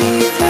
believe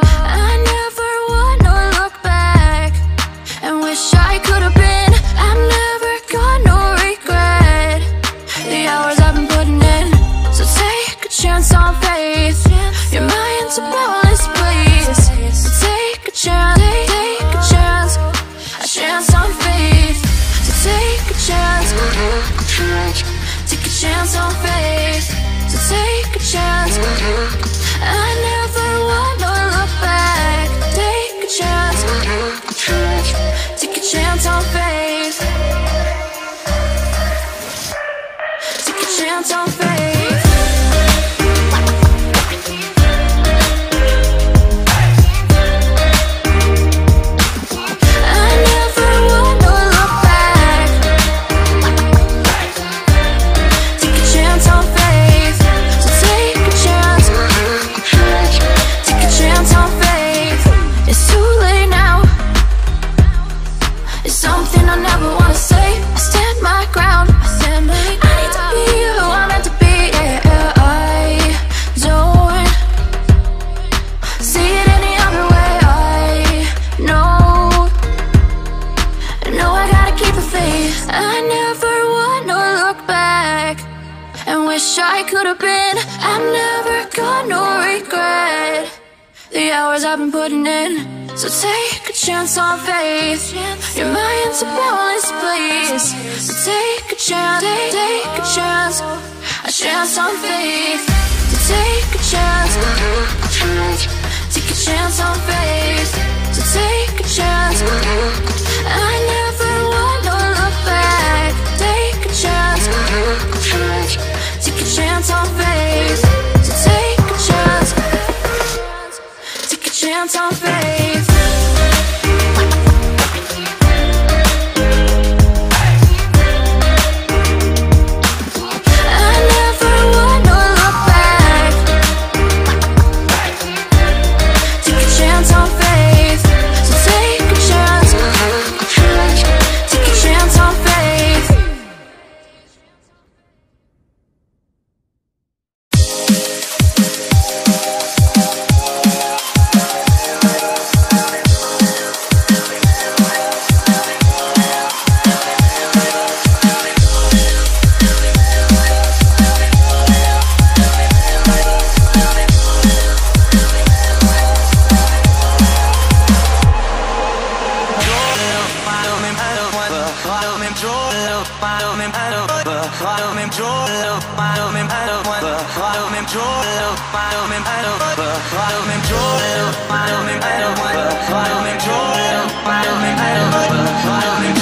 Chance on faith. So take a chance. Hours I've been putting in. So take a chance on faith. Your mind's a boundless place. So take a chance, take, take a chance, a chance on faith. So take a chance, take a chance on faith. So take a chance. I never wanna look back. Take a chance, take a chance on faith. On faith. Follow me,